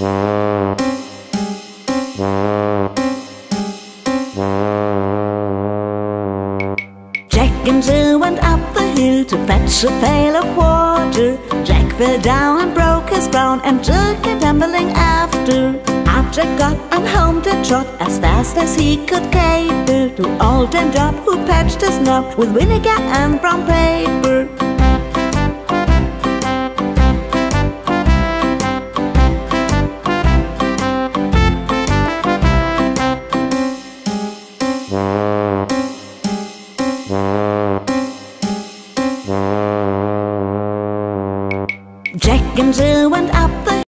Jack and Jill went up the hill to fetch a pail of water. Jack fell down and broke his crown, and Jill came tumbling after. Up Jack got and home to Trot as fast as he could caper to old Dame Dob, who patched his knob with vinegar and brown paper. Jack and Jill went up the